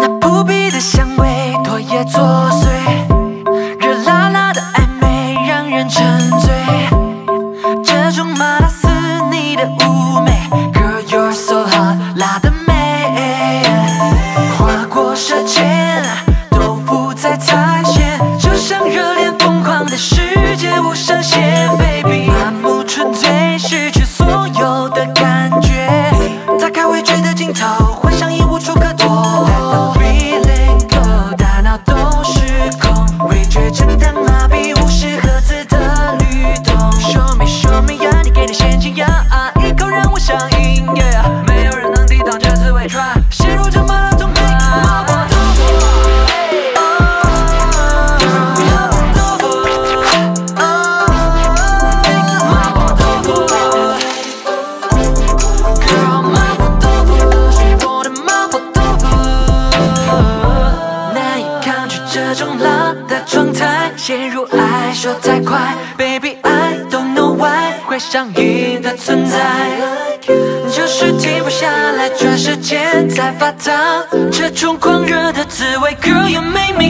那扑鼻的香味唾液作祟的状态，陷入爱说太快，Baby I don't know why，会上瘾的存在，就是停不下来，转瞬间在发烫，这种狂热的滋味，Girl you make me。